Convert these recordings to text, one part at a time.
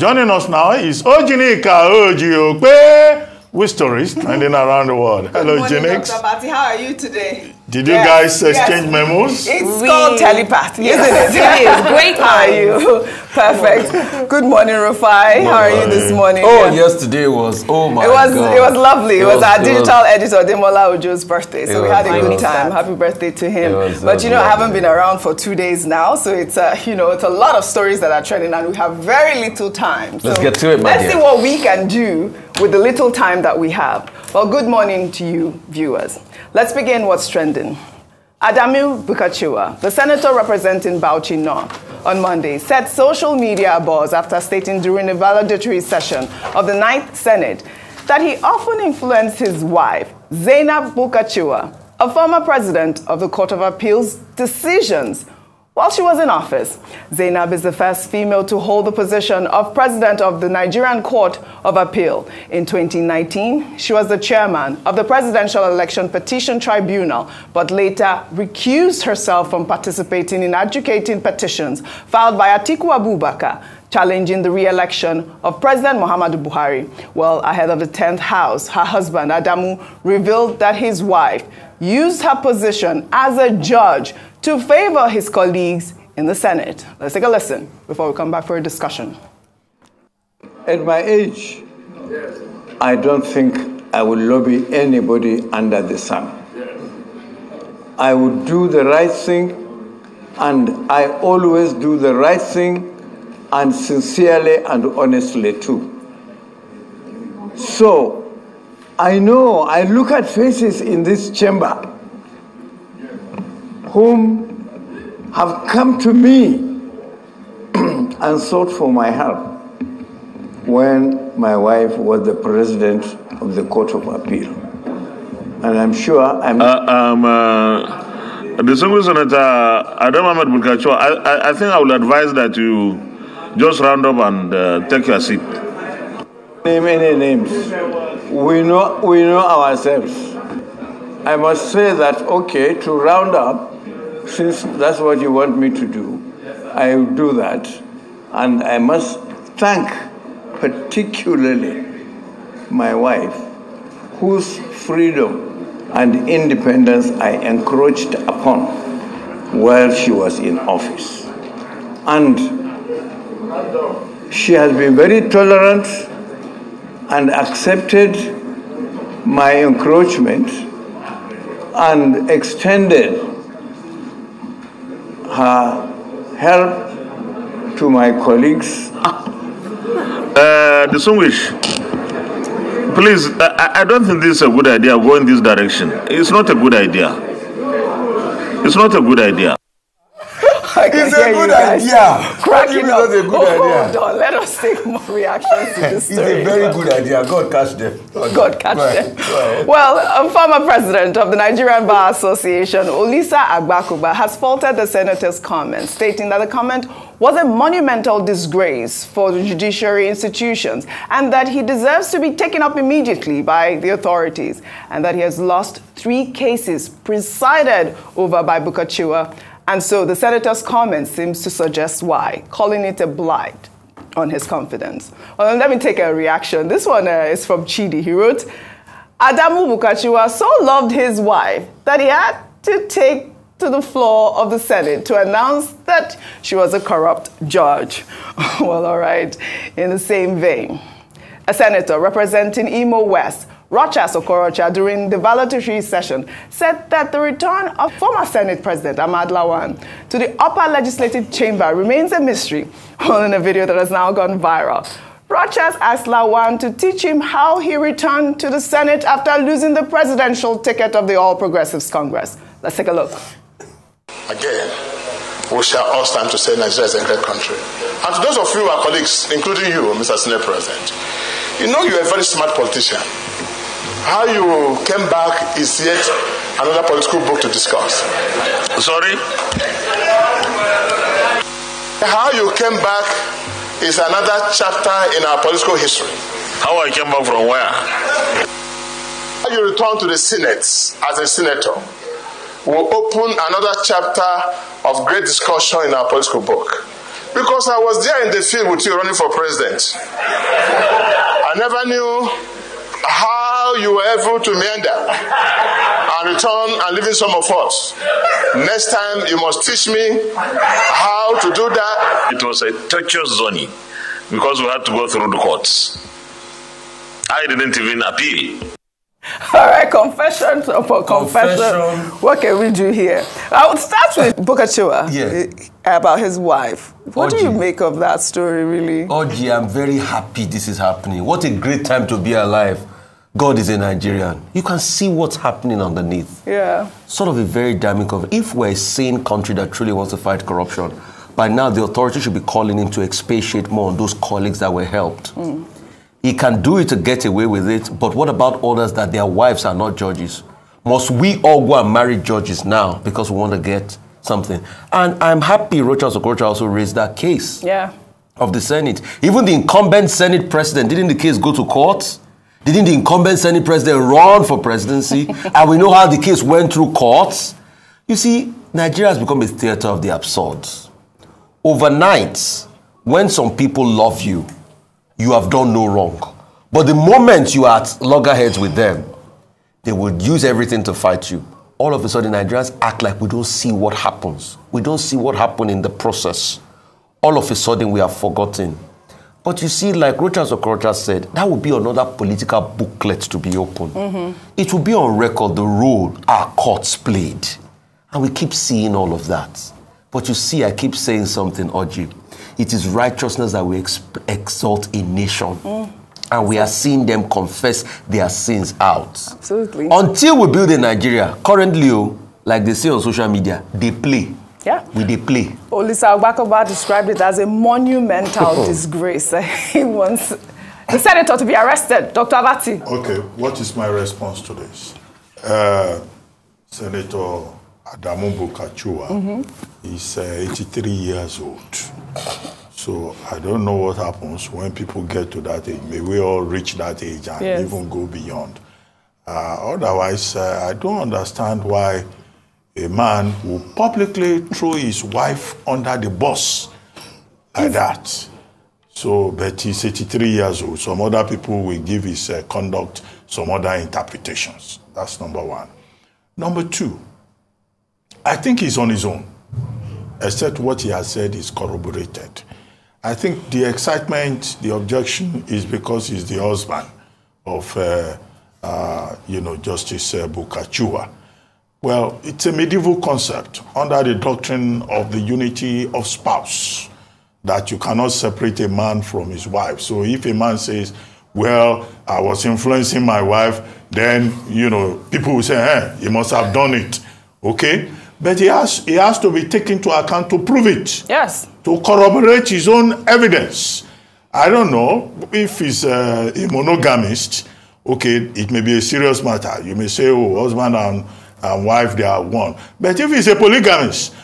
Joining us now is Ojinika Ojiope with stories trending around the world. Hello, Good morning, Jinx. Dr. Bati. How are you today? Did you Yes, guys yes. exchange memos? It's We- called telepathy, Yes, isn't it? it is. Great How are you? Perfect. Good morning, Rufai. How are you this morning? Oh, Yeah. yesterday was oh my It was god. it was lovely. It, It was, was- our digital editor Demola Ojo's birthday, so It we had a good time. Happy birthday to him! Was- but you know, I haven't been around for two days now, so it's uh, you know it's a lot of stories that are trending, and we have very little time. Let's So get to it, my Let's dear. see what we can do with the little time that we have. Well, good morning to you, viewers. Let's begin what's trending. Adamu Bulkachuwa, the senator representing Bauchi North, on Monday set social media abuzz after stating during a valedictory session of the Ninth Senate that he often influenced his wife, Zainab Bulkachuwa, a former president of the Court of Appeals, decisions while she was in office, Zainab is the first female to hold the position of president of the Nigerian Court of Appeal. In 2019, she was the chairman of the Presidential Election Petition Tribunal, but later recused herself from participating in adjudicating petitions filed by Atiku Abubakar challenging the re-election of President Muhammadu Buhari. Well, ahead of the 10th House, her husband, Adamu, revealed that his wife used her position as a judge to favor his colleagues in the Senate. Let's take a listen before we come back for a discussion. At my age, I don't think I would lobby anybody under the sun. I would do the right thing, and I always do the right thing, and sincerely and honestly too. So, I know, I look at faces in this chamber whom have come to me and sought for my help when my wife was the president of the Court of Appeal. And I'm sure I'm. Uh, um, uh, distinguished Senator Adam Ahmed Bulkacho, I, I, I think I would advise that you just round up and uh, take your seat. name any names. We know, we know ourselves. I must say that, okay, to round up, since that's what you want me to do, I will do that. And I must thank particularly my wife, whose freedom and independence I encroached upon while she was in office. And she has been very tolerant and accepted my encroachment and extended her help to my colleagues Uh, please, I, I don't think this is a good idea going this direction. It's not a good idea. It's not a good idea. It's a good idea. Cracking It's up. not a good Oh, idea. Hold on, let us take more reactions to this It's a very good idea. God catch them. God catch Go them. ahead. Well, a former president of the Nigerian Bar Association, Olisa Agbakoba, has faulted the senator's comment, stating that the comment was a monumental disgrace for the judiciary institutions and that he deserves to be taken up immediately by the authorities and that he has lost three cases presided over by Bulkachuwa. And so the senator's comment seems to suggest why, calling it a blight on his confidence. Well, let me take a reaction. This one uh, is from Chidi. He wrote, Adamu Bulkachuwa so loved his wife that he had to take to the floor of the Senate to announce that she was a corrupt judge. well, all right. In the same vein, a senator representing Imo West, Rochas Okorocha, during the valedictory session, said that the return of former Senate President Ahmad Lawan to the upper legislative chamber remains a mystery. Well, in a video that has now gone viral, Rochas asked Lawan to teach him how he returned to the Senate after losing the presidential ticket of the All Progressives Congress. Let's take a look. Again, we shall all stand to say Nigeria is a great country. And to those of you, our colleagues, including you, Mr. Senate President, you know you're a very smart politician. How you came back is yet another political book to discuss. Sorry? How you came back is another chapter in our political history. How I came back from where? How you return to the Senate as a senator will open another chapter of great discussion in our political book. Because I was there in the field with you running for president. I never knew how you were able to meander and return and leaving some of us. Next time, you must teach me how to do that. It was a torturous journey because we had to go through the courts. I didn't even appeal. All right, confession upon confession. Confession. What can we do here? I would start with Bulkachuwa Yeah. Eh, about his wife. What do oh, you make of that story, really? Oh, Oji, I'm very happy this is happening. What a great time to be alive. God is a Nigerian. You can see what's happening underneath. Yeah. Sort of a very damning cover. If we're a sane country that truly wants to fight corruption, by now the authorities should be calling him to expatiate more on those colleagues that were helped. Mm. He can do it to get away with it, but what about others that their wives are not judges? Must we all go and marry judges now because we want to get something? And I'm happy Rochas Okorocha also raised that case Yeah. of the Senate. Even the incumbent Senate president, didn't the case go to court? Didn't the incumbent Senate president run for presidency? and we know how the case went through courts. You see, Nigeria has become a theater of the absurd. Overnight, when some people love you, you have done no wrong. But the moment you are at loggerheads with them, they would use everything to fight you. All of a sudden, Nigerians act like we don't see what happens. We don't see what happened in the process. All of a sudden, we are forgotten. But you see, like Rochas Okorocha said, that would be another political booklet to be opened. It will be on record the role our courts played. And we keep seeing all of that. But you see, I keep saying something, Oji. It is righteousness that we exp- exalt a nation. Mm. And we are seeing them confess their sins out. Absolutely. Until we build in Nigeria, currently, oh, like they say on social media, they play. Yeah. We they play. Olisa Agbakoba described it as a monumental disgrace. he wants the senator to be arrested. Dr. Abati. Okay, what is my response to this? Uh, Senator Adamu Bulkachuwa is uh, 83 years old. So I don't know what happens when people get to that age. May we all reach that age and Yes. even go beyond. Uh, otherwise, uh, I don't understand why a man will publicly throw his wife under the bus like that. So, but he's 83 years old. Some other people will give his uh, conduct some other interpretations. That's number one. Number two, I think he's on his own, except what he has said is corroborated. I think the excitement, the objection is because he's the husband of, uh, uh, you know, Justice uh, Bulkachuwa. Well, it's a medieval concept under the doctrine of the unity of spouse that you cannot separate a man from his wife. So if a man says, well, I was influencing my wife, then, you know, people will say, eh, he must have done it. Okay? But he has, he has to be taken to account to prove it Yes. to corroborate his own evidence. I don't know if he's uh, a monogamist. Okay, it may be a serious matter. You may say, oh, husband and, and wife, they are one. But if he's a polygamist,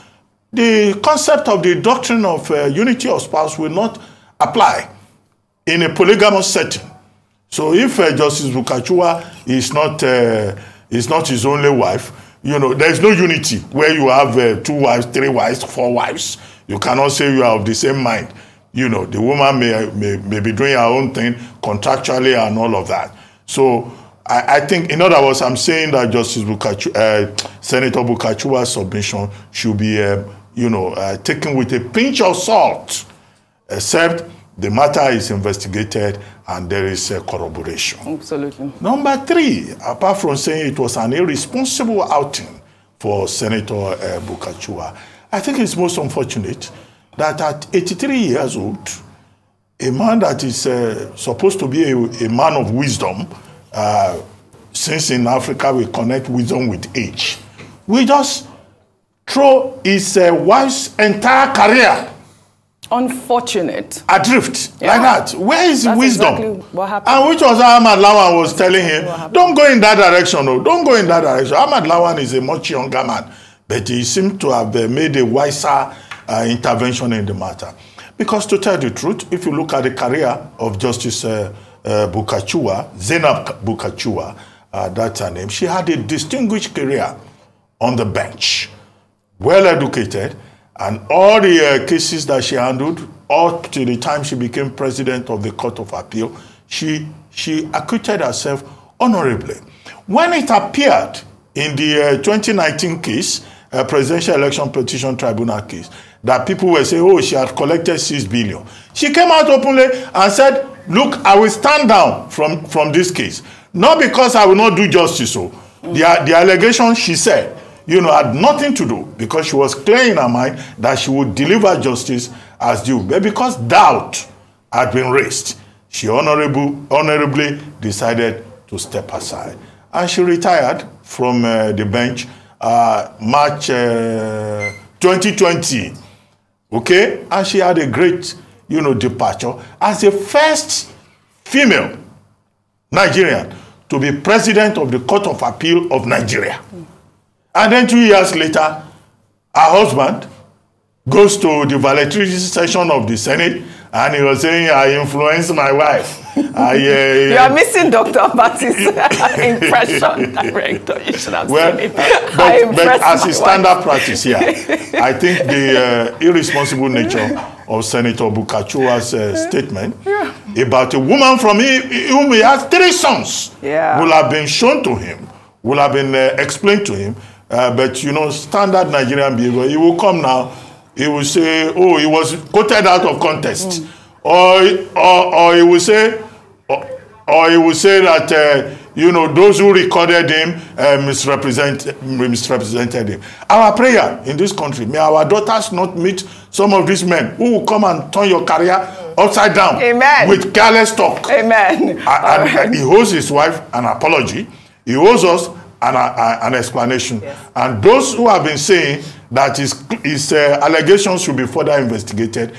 the concept of the doctrine of uh, unity of spouse will not apply in a polygamous setting. So if uh, Justice Bukachua is not uh, is not his only wife, you know, there is no unity where you have uh, two wives, three wives, four wives. You cannot say you are of the same mind. You know, the woman may, may, may be doing her own thing contractually and all of that. So I, I think, in other words, I'm saying that Justice Bukachu, uh, Senator Bulkachuwa's submission should be, uh, you know, uh, taken with a pinch of salt, except the matter is investigated and there is a corroboration. Absolutely. Number three, apart from saying it was an irresponsible outing for Senator uh, Bulkachuwa, I think it's most unfortunate that at 83 years old, a man that is uh, supposed to be a, a man of wisdom, uh, since in Africa we connect wisdom with age, we just throw his uh, wife's entire career Unfortunate. adrift Yeah. like that. Where is That's wisdom? exactly what happened. And which was Ahmad Lawan was telling him, don't go in that direction. No, don't go in that direction. Ahmad Lawan is a much younger man, but he seemed to have uh, made a wiser uh, intervention in the matter. Because to tell the truth, if you look at the career of Justice uh, uh, Bulkachuwa, Zainab Bulkachuwa, uh, that's her name, she had a distinguished career on the bench well educated, And all the uh, cases that she handled, up to the time she became president of the Court of Appeal, she, she acquitted herself honorably. When it appeared in the uh, 2019 case, uh, Presidential Election Petition Tribunal case, that people were saying, oh, she had collected 6 billion. She came out openly and said, look, I will stand down from, from this case. Not because I will not do justice. So the, the allegation she said, you know, had nothing to do because she was clear in her mind that she would deliver justice as due. But because doubt had been raised, she honorable, honorably decided to step aside. And she retired from uh, the bench uh, March uh, 2020. Okay? And she had a great, you know, departure as the first female Nigerian to be president of the Court of Appeal of Nigeria. And then two years later, her husband goes to the valedictory session of the Senate and he was saying, I influenced my wife. I, uh, you are missing Dr. Abati's impression, director. You should have well, seen it. uh, but, but as a standard wife. practice here, I think the uh, irresponsible nature of Senator Bulkachuwa's uh, statement about a woman from whom he has three sons Yeah. will have been shown to him, will have been uh, explained to him. Uh, but you know, standard Nigerian behavior, he will come now, he will say, oh, he was quoted out of context. Or, or, or he will say, or, or he will say that, uh, you know, those who recorded him uh, misrepresent, misrepresented him. Our prayer in this country, may our daughters not meet some of these men who will come and turn your career upside down Amen. with careless talk. Amen. And, and he owes his wife an apology. He owes us an, a- an explanation. And those who have been saying that his, his uh, allegations should be further investigated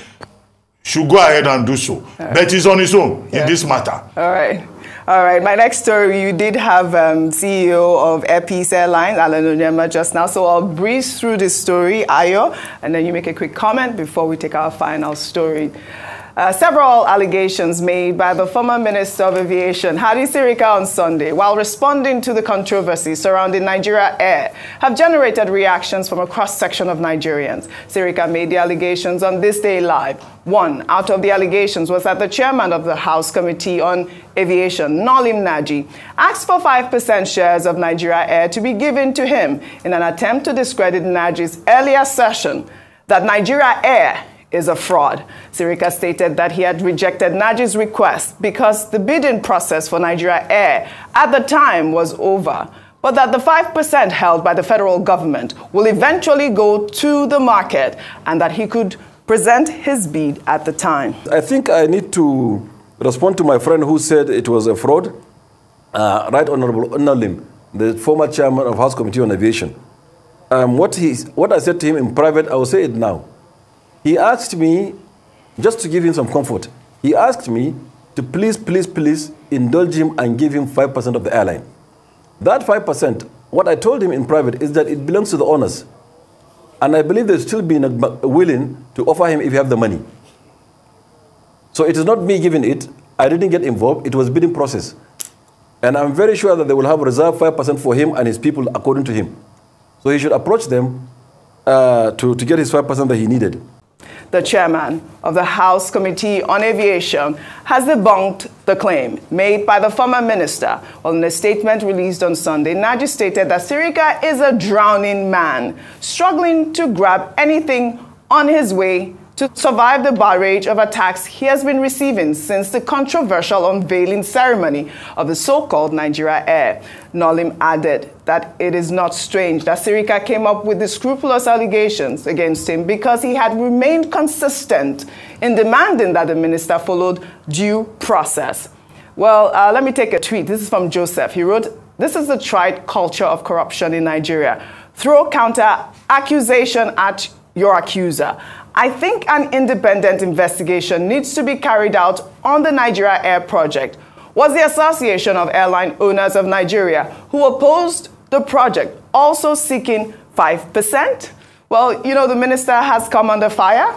should go ahead and do so. But he's on his own in this matter. All right. All right. My next story, you did have um, CEO of Air Peace Airlines, Allen Onyema, just now. So I'll breeze through this story, Ayo, and then you make a quick comment before we take our final story. Uh, several allegations made by the former Minister of Aviation, Hadi Sirika, on Sunday, while responding to the controversy surrounding Nigeria Air, have generated reactions from a cross section of Nigerians. Sirika made the allegations on This Day Live. One out of the allegations was that the chairman of the House Committee on Aviation, Nnolim Nnaji, asked for 5% shares of Nigeria Air to be given to him in an attempt to discredit Nnaji's earlier assertion that Nigeria Air is a fraud. Sirika stated that he had rejected Nnaji's request because the bidding process for Nigeria Air at the time was over, but that the 5% held by the federal government will eventually go to the market and that he could present his bid at the time. I think I need to respond to my friend who said it was a fraud. Uh, right Honorable Onalim, the former chairman of House Committee on Aviation. Um, what, he, what I said to him in private, I will say it now. He asked me, just to give him some comfort, he asked me to please, please, please indulge him and give him 5% of the airline. That 5%, what I told him in private is that it belongs to the owners. And I believe they'll still be willing to offer him if you have the money. So it is not me giving it. I didn't get involved. It was bidding process. And I'm very sure that they will have reserved 5% for him and his people according to him. So he should approach them uh, to, to get his 5% that he needed. The chairman of the House Committee on Aviation has debunked the claim made by the former minister. Well, in a statement released on Sunday, Nnaji stated that Sirika is a drowning man, struggling to grab anything on his way to survive the barrage of attacks he has been receiving since the controversial unveiling ceremony of the so-called Nigeria Air. Nnolim added that it is not strange that Sirika came up with the scrupulous allegations against him because he had remained consistent in demanding that the minister followed due process. Well, uh, let me take a tweet. This is from Joseph. He wrote, This is the tried culture of corruption in Nigeria. Throw counter accusation at your accuser. I think an independent investigation needs to be carried out on the Nigeria Air project. Was the Association of Airline Owners of Nigeria, who opposed the project, also seeking 5%? Well, you know, the minister has come under fire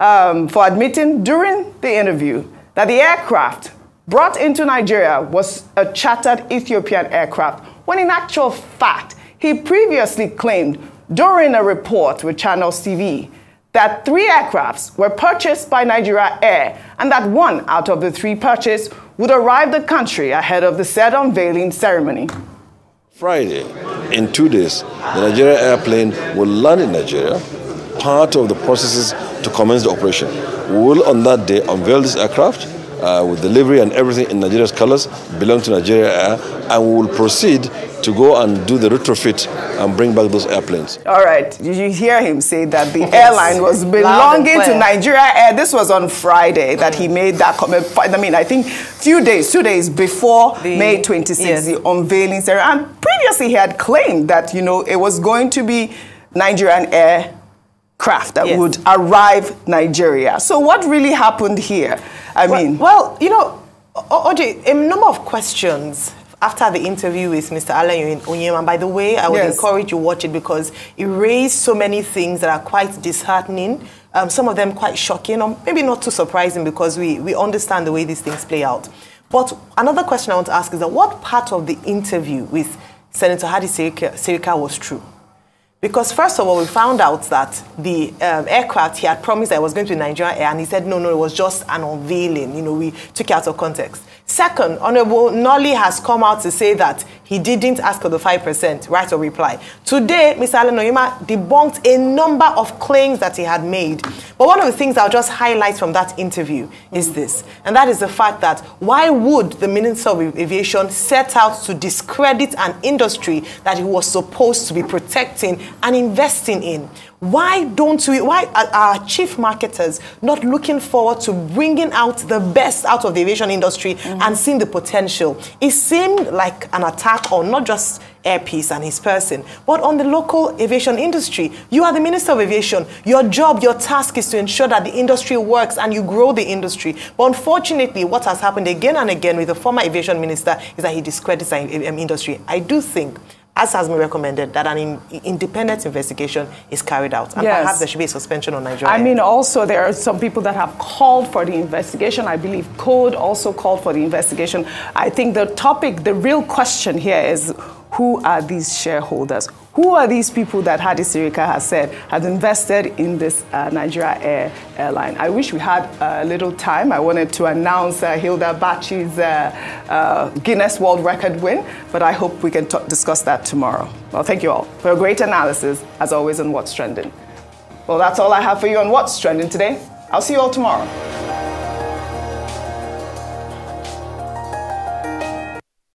um, for admitting during the interview that the aircraft brought into Nigeria was a chartered Ethiopian aircraft, when in actual fact, he previously claimed during a report with Channels TV that three aircrafts were purchased by Nigeria Air and that one out of the three purchased would arrive the country ahead of the said unveiling ceremony. Friday, in two days, the Nigeria airplane will land in Nigeria, part of the processes to commence the operation. We will on that day unveil this aircraft uh, with delivery and everything in Nigeria's colors, belong to Nigeria Air, and we will proceed to go and do the retrofit and bring back those airplanes. All right, did you hear him say that the airline was belonging to Nigeria Air? This was on Friday that he made that comment. I mean, I think few days, two days before the, May 26th, yes. the unveiling ceremony. And previously he had claimed that, you know, it was going to be Nigerian Air craft that yes. would arrive Nigeria. So what really happened here? I well, mean, well, you know, OJ, a number of questions after the interview with Mr. Allen Onyema. By the way, I would yes. encourage you watch it because it raised so many things that are quite disheartening. Um, some of them quite shocking, or maybe not too surprising because we, we understand the way these things play out. But another question I want to ask is that what part of the interview with Senator Hadi Sirika was true? Because first of all, we found out that the um, aircraft he had promised that was going to be Nigerian Air, and he said, no, no, it was just an unveiling. You know, we took it out of context. Second, Honorable Nolly has come out to say that he didn't ask for the 5% right of reply. Today, Mr. Allen Onyema debunked a number of claims that he had made. But one of the things I'll just highlight from that interview is this, and that is the fact that why would the Minister of Aviation set out to discredit an industry that he was supposed to be protecting and investing in? Why don't we, why are our chief marketers not looking forward to bringing out the best out of the aviation industry mm-hmm. and seeing the potential? It seemed like an attack on not just Airpeace and his person, but on the local aviation industry. You are the Minister of Aviation. Your job, your task is to ensure that the industry works and you grow the industry. But unfortunately, what has happened again and again with the former aviation minister is that he discredits the industry. I do think as has been recommended, that an in, independent investigation is carried out. And yes. perhaps there should be a suspension on Nigeria. I mean, also, there are some people that have called for the investigation. I believe Code also called for the investigation. I think the topic, the real question here is who are these shareholders? Who are these people that Hadi Sirika has said has invested in this uh, Nigeria Air airline? I wish we had a little time. I wanted to announce uh, Hilda Baci's uh, uh, Guinness World Record win, but I hope we can discuss that tomorrow. Well, thank you all for a great analysis, as always, on What's Trending. Well, that's all I have for you on What's Trending today. I'll see you all tomorrow.